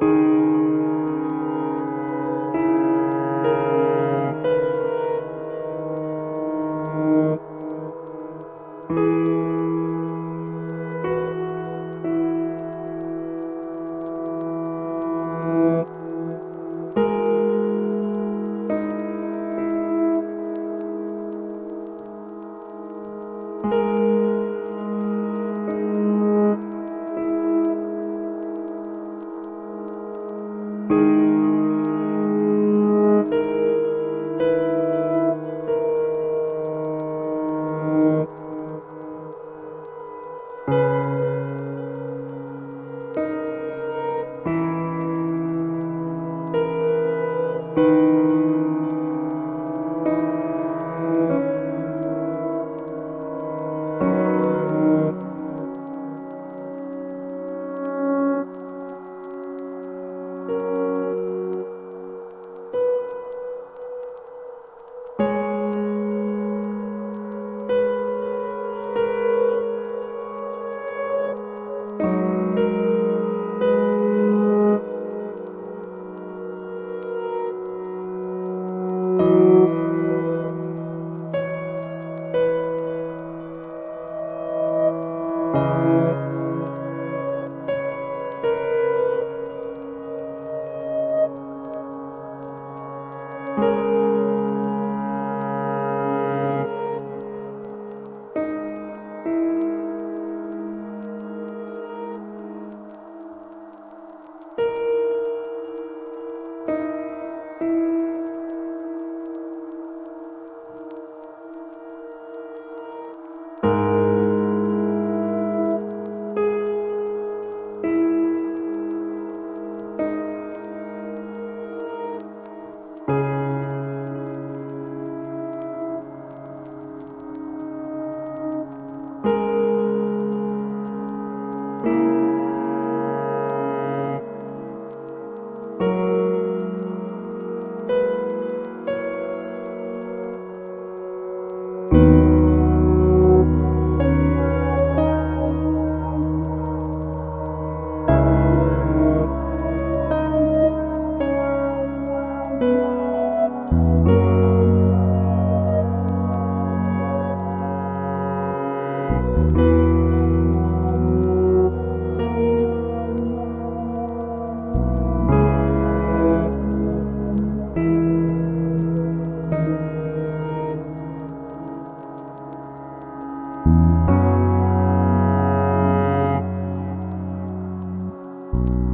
thank you thank you. you